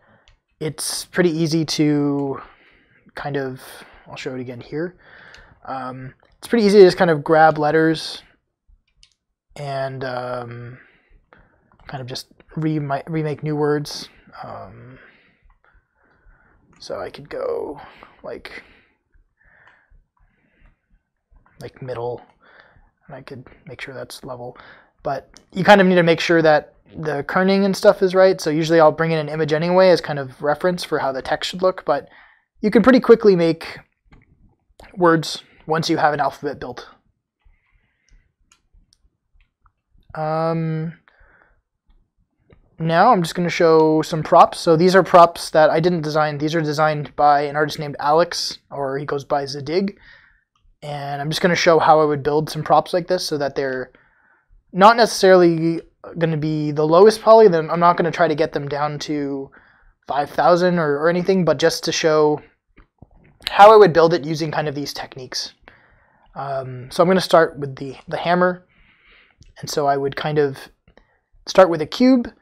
it's pretty easy to kind of. I'll show it again here. Um, it's pretty easy to just kind of grab letters and um, kind of just re- remake new words. Um, so I could go like like middle, and I could make sure that's level. But you kind of need to make sure that the kerning and stuff is right. So usually I'll bring in an image anyway as kind of reference for how the text should look. But you can pretty quickly make words once you have an alphabet built. Um, now I'm just going to show some props. So these are props that I didn't design. These are designed by an artist named Alex, or he goes by Zadig. And I'm just going to show how I would build some props like this so that they're not necessarily going to be the lowest poly. Then I'm not going to try to get them down to 5,000 or, or anything, but just to show how I would build it using kind of these techniques. Um, so I'm going to start with the, the hammer. And so I would kind of start with a cube.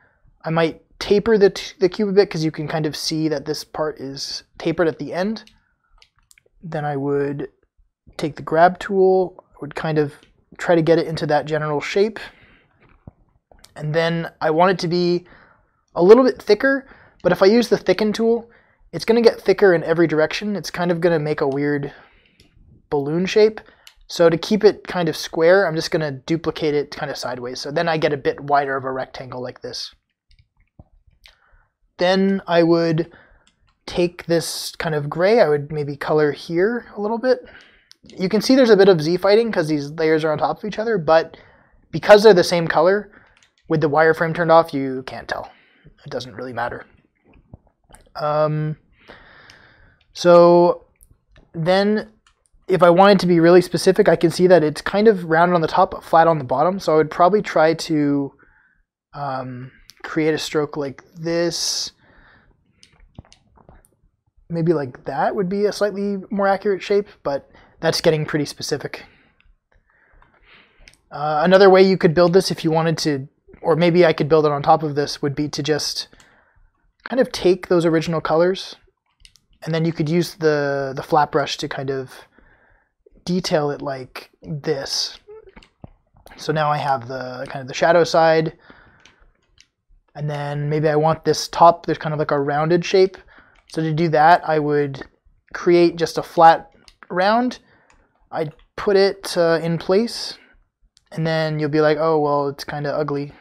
I might taper the, the cube a bit because you can kind of see that this part is tapered at the end. Then I would take the grab tool, I would kind of try to get it into that general shape. And then I want it to be a little bit thicker, but if I use the thicken tool, it's going to get thicker in every direction. It's kind of going to make a weird balloon shape. So to keep it kind of square, I'm just going to duplicate it kind of sideways. So then I get a bit wider of a rectangle like this. Then I would take this kind of gray, I would maybe color here a little bit. You can see there's a bit of Z fighting because these layers are on top of each other, but because they're the same color, with the wireframe turned off, you can't tell. It doesn't really matter. Um, so then if I wanted to be really specific, I can see that it's kind of rounded on the top, but flat on the bottom. So I would probably try to um, create a stroke like this. Maybe like that would be a slightly more accurate shape, but that's getting pretty specific. Uh, another way you could build this if you wanted to, or maybe I could build it on top of this, would be to just kind of take those original colors and then you could use the, the flat brush to kind of detail it like this. So now I have the kind of the shadow side. And then maybe I want this top, there's kind of like a rounded shape. So to do that, I would create just a flat round. I'd put it uh, in place. And then you'll be like, oh, well, it's kind of ugly.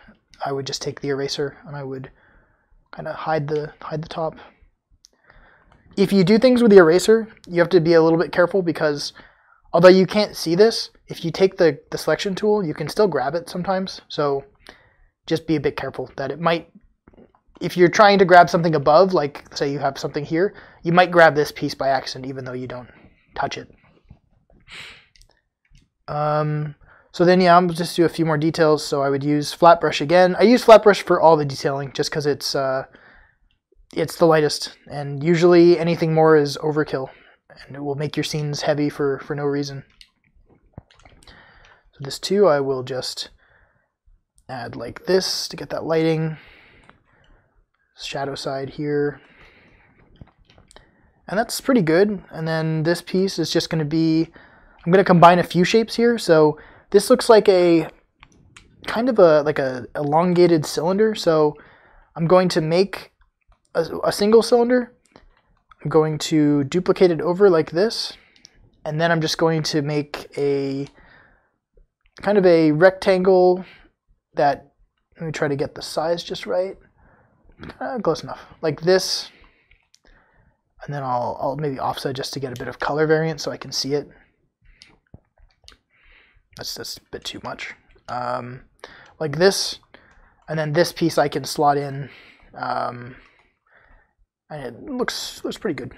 I would just take the eraser and I would kind of hide the hide the top. If you do things with the eraser, you have to be a little bit careful because Although you can't see this, if you take the, the selection tool, you can still grab it sometimes. So just be a bit careful that it might, if you're trying to grab something above, like say you have something here, you might grab this piece by accident even though you don't touch it. Um, so then yeah, I'll just do a few more details. So I would use flat brush again. I use flat brush for all the detailing just because it's, uh, it's the lightest and usually anything more is overkill and it will make your scenes heavy for, for no reason. So this too, I will just add like this to get that lighting. Shadow side here. And that's pretty good. And then this piece is just going to be, I'm going to combine a few shapes here. So this looks like a kind of a like a elongated cylinder. So I'm going to make a, a single cylinder I'm going to duplicate it over like this, and then I'm just going to make a kind of a rectangle that, let me try to get the size just right, uh, close enough, like this, and then I'll, I'll maybe offset just to get a bit of color variance so I can see it. That's just a bit too much. Um, like this, and then this piece I can slot in um, it looks looks pretty good.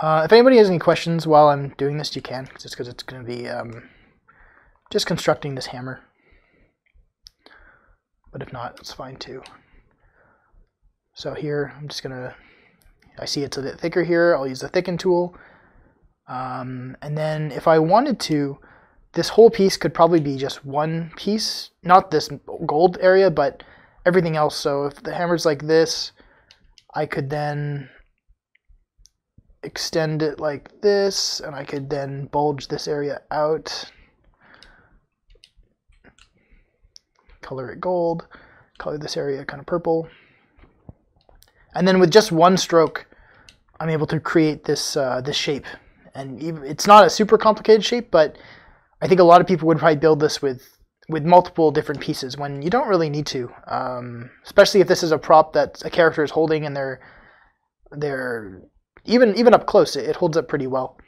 Uh, if anybody has any questions while I'm doing this, you can, just because it's going to be um, just constructing this hammer. But if not, it's fine too. So here, I'm just gonna, I see it's a bit thicker here, I'll use the thicken tool. Um, and then if I wanted to, this whole piece could probably be just one piece, not this gold area, but everything else. So if the hammer's like this, I could then extend it like this, and I could then bulge this area out. Color it gold, color this area kind of purple. And then with just one stroke, I'm able to create this uh, this shape. And even, it's not a super complicated shape, but I think a lot of people would probably build this with with multiple different pieces when you don't really need to. Um, especially if this is a prop that a character is holding and they're they're even even up close, it, it holds up pretty well.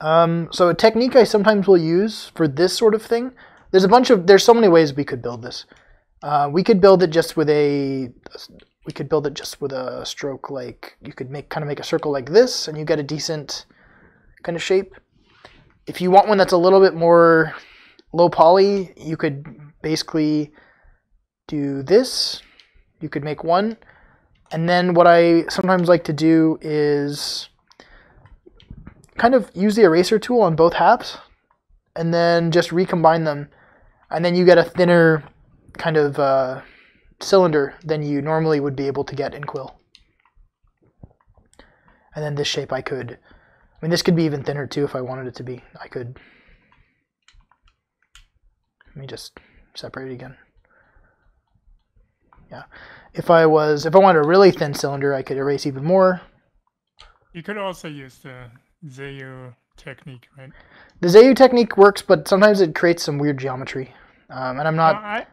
Um, so a technique I sometimes will use for this sort of thing. There's a bunch of there's so many ways we could build this. Uh, we could build it just with a we could build it just with a stroke like you could make kind of make a circle like this and you get a decent kind of shape. If you want one that's a little bit more low poly, you could basically do this. You could make one. And then what I sometimes like to do is kind of use the eraser tool on both halves and then just recombine them. And then you get a thinner kind of uh, cylinder than you normally would be able to get in Quill. And then this shape I could, I mean this could be even thinner too if I wanted it to be. I could, me just separate it again. Yeah. If I was, if I wanted a really thin cylinder, I could erase even more. You could also use the Zayu technique, right? The Zayu technique works, but sometimes it creates some weird geometry. Um, and I'm not. I,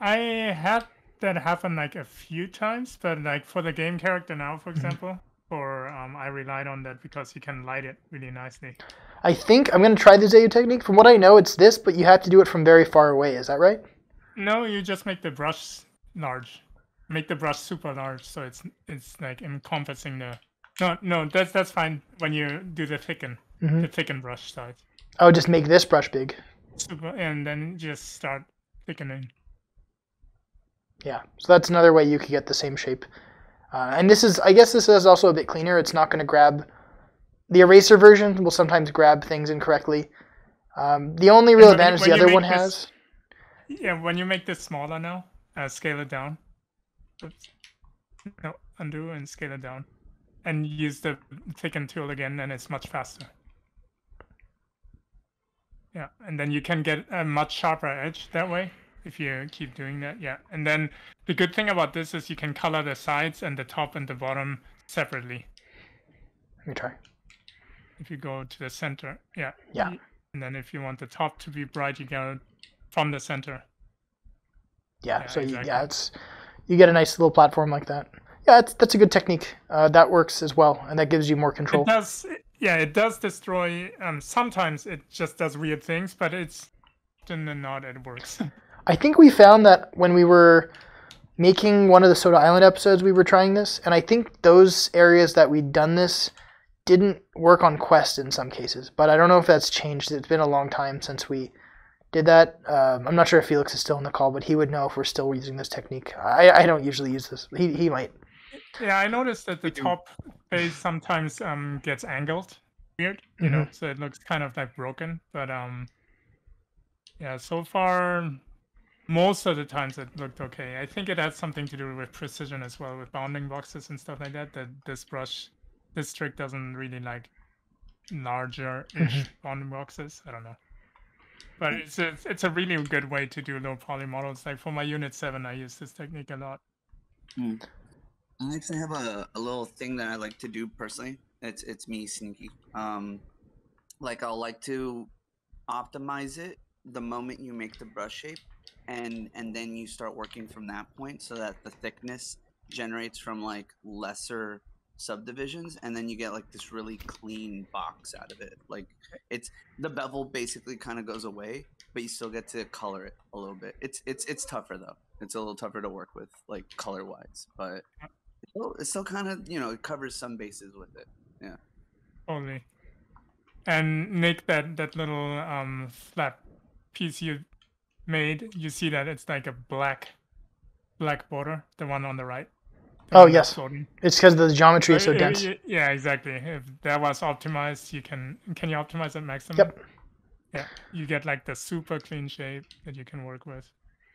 I had that happen like a few times, but like for the game character now, for example, or um, I relied on that because you can light it really nicely. I think I'm going to try the Zayu technique. From what I know, it's this, but you have to do it from very far away. Is that right? No, you just make the brush large. Make the brush super large, so it's it's like encompassing the. No, no, that's that's fine when you do the thicken, Mhm. the thicken brush side. Oh, just make this brush big. Super, and then just start thickening. Yeah. So that's another way you could get the same shape. Uh, and this is, I guess, this is also a bit cleaner. It's not going to grab. The eraser version will sometimes grab things incorrectly. Um, the only real you- advantage when the other one this- has. Yeah, when you make this smaller now, uh, scale it down. Oops. No, undo and scale it down, and use the thicken tool again, and it's much faster. Yeah, and then you can get a much sharper edge that way if you keep doing that. Yeah, and then the good thing about this is you can color the sides and the top and the bottom separately. Let me try. If you go to the center, yeah. Yeah. And then if you want the top to be bright, you go from the center. Yeah. Yeah, so you, exactly. yeah, it's you get a nice little platform like that. Yeah, it's, that's a good technique. Uh, that works as well, and that gives you more control. It does, yeah, it does destroy. Um, sometimes it just does weird things, but it's often than not it works. I think we found that when we were making one of the Soda Island episodes, we were trying this, and I think those areas that we'd done this didn't work on Quest in some cases. But I don't know if that's changed. It's been a long time since we did that. Um, I'm not sure if Felix is still in the call, but he would know if we're still using this technique. I, I don't usually use this. He, he might. yeah, I noticed that the top face sometimes um gets angled weird, you know, so it looks kind of like broken. But um, yeah, so far. Most of the times it looked okay. I think it had something to do with precision as well, with bounding boxes and stuff like that. That this brush, this trick doesn't really like larger-ish bounding boxes. I don't know. But it's a, it's a really good way to do low poly models. Like for my Unit 7, I use this technique a lot. I actually have a, a little thing that I like to do personally. It's it's me sneaky. Um, like I'll like to optimize it the moment you make the brush shape, and and then you start working from that point so that the thickness generates from like lesser subdivisions, and then you get like this really clean box out of it. Like it's the bevel basically kind of goes away, but you still get to color it a little bit. It's it's it's tougher though. It's a little tougher to work with, like color wise, but it's still, still kind of you know it covers some bases with it. Yeah, totally. And make that that little um flat piece you made, you see that it's like a black black border, the one on the right. Oh, one that's yes. It's because the geometry is so Uh, dense. y- Yeah, exactly. If that was optimized, you can can you optimize at maximum? Yep. Yeah, you get like the super clean shape that you can work with.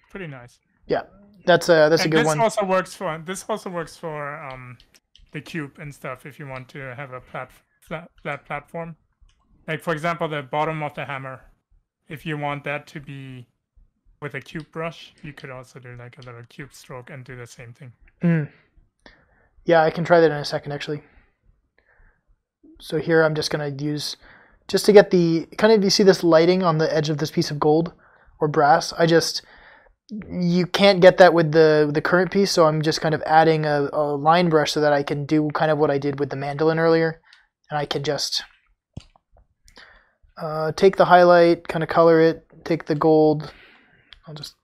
Pretty nice. Yeah, that's a that's a good this one. This also works for this also works for um the cube and stuff if you want to have a plat flat, flat platform. Like for example, the bottom of the hammer. If you want that to be with a cube brush, you could also do like a little cube stroke and do the same thing. Mm. Yeah, I can try that in a second actually. So here I'm just gonna use just to get the kind of you see this lighting on the edge of this piece of gold or brass. I just you can't get that with the the current piece, so I'm just kind of adding a, a line brush so that I can do kind of what I did with the mandolin earlier, and I can just uh, take the highlight, kind of color it, take the gold. I'll just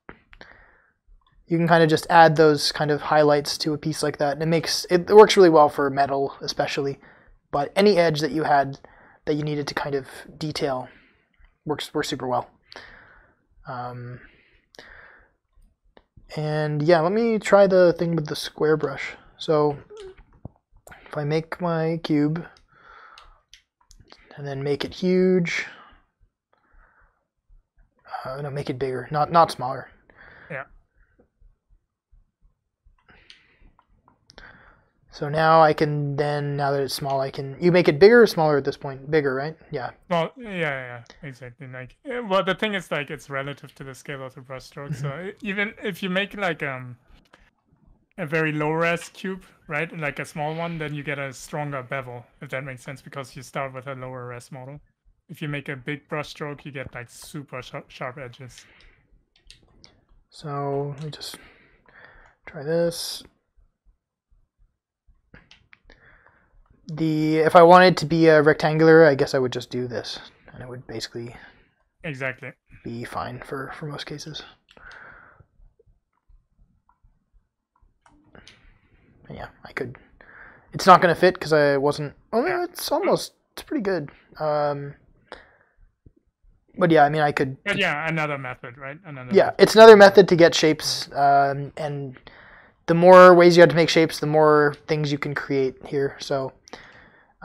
you can kind of just add those kind of highlights to a piece like that, and it makes it, it works really well for metal, especially. But any edge that you had that you needed to kind of detail works works super well. Um, and yeah, let me try the thing with the square brush. So if I make my cube and then make it huge, uh, no, make it bigger, not not smaller. Yeah. So now I can then, now that it's small, I can. You make it bigger or smaller at this point? Bigger, right? Yeah. Well, yeah, yeah, yeah, exactly. Like, eh, well, the thing is, like, it's relative to the scale of the brushstroke. So Mm-hmm. e- even if you make like um a very low res cube, right, like a small one, then you get a stronger bevel, if that makes sense, because you start with a lower res model. If you make a big brush stroke, you get like super sharp, sharp edges. So let me just try this. The if I wanted to be a rectangular, I guess I would just do this, and it would basically Exactly. be fine for for most cases. Yeah, I could. It's not gonna fit because I wasn't. Oh no, it's almost. It's pretty good. Um, but yeah, I mean, I could. But yeah, another method, right? Another. Yeah, it's another method to get shapes, um, and the more ways you have to make shapes, the more things you can create here. So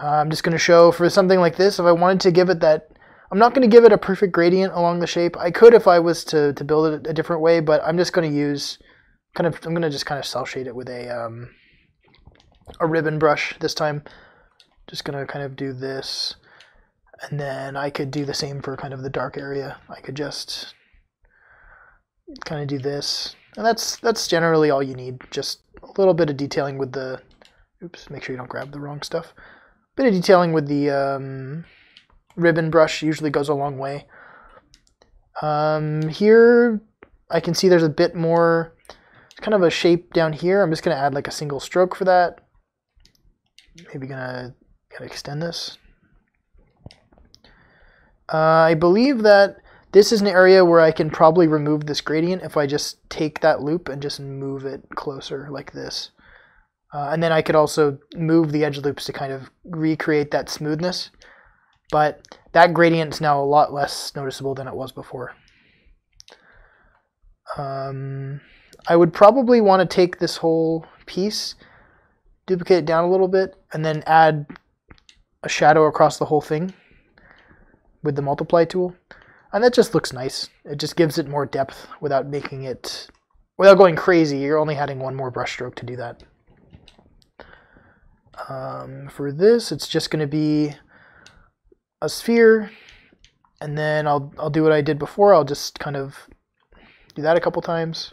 uh, I'm just going to show for something like this, if I wanted to give it that, I'm not going to give it a perfect gradient along the shape. I could if I was to, to build it a different way, but I'm just going to use kind of, I'm going to just kind of cel shade it with a, um, a ribbon brush this time. Just going to kind of do this. And then I could do the same for kind of the dark area. I could just kind of do this. And that's that's generally all you need. Just a little bit of detailing with the oops, make sure you don't grab the wrong stuff. A bit of detailing with the um, ribbon brush usually goes a long way. Um, here I can see there's a bit more kind of a shape down here. I'm just gonna add like a single stroke for that. Maybe gonna, gonna extend this. Uh, I believe that this is an area where I can probably remove this gradient if I just take that loop and just move it closer like this. Uh, and then I could also move the edge loops to kind of recreate that smoothness. But that gradient is now a lot less noticeable than it was before. Um, I would probably want to take this whole piece, duplicate it down a little bit, and then add a shadow across the whole thing with the multiply tool. And that just looks nice. It just gives it more depth without making it, without going crazy. You're only adding one more brush stroke to do that. Um, for this, it's just going to be a sphere, and then I'll I'll do what I did before. I'll just kind of do that a couple times.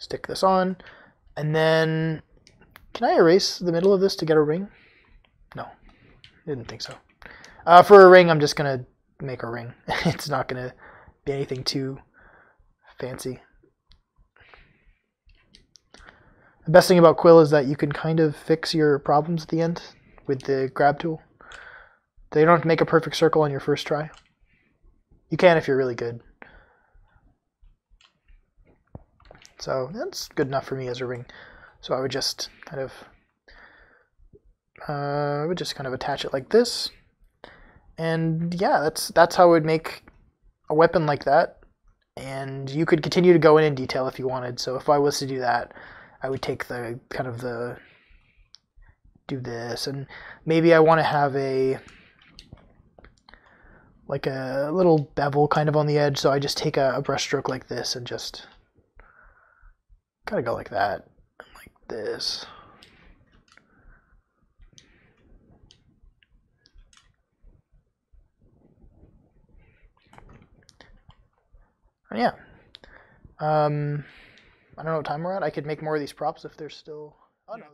Stick this on, and then can I erase the middle of this to get a ring? No, didn't think so. Uh, for a ring, I'm just gonna make a ring. it's not gonna be anything too fancy. The best thing about Quill is that you can kind of fix your problems at the end with the grab tool. You don't have to make a perfect circle on your first try. You can if you're really good. So that's good enough for me as a ring. So I would just kind of, uh, I would just kind of attach it like this. And yeah, that's that's how I would make a weapon like that. and you could continue to go in in detail if you wanted. So if I was to do that, I would take the kind of the do this, and maybe I want to have a like a little bevel kind of on the edge. So I just take a, a brush stroke like this and just of go like that, like this. yeah. Um, I don't know what time we're at. I could make more of these props if there's still. Oh no.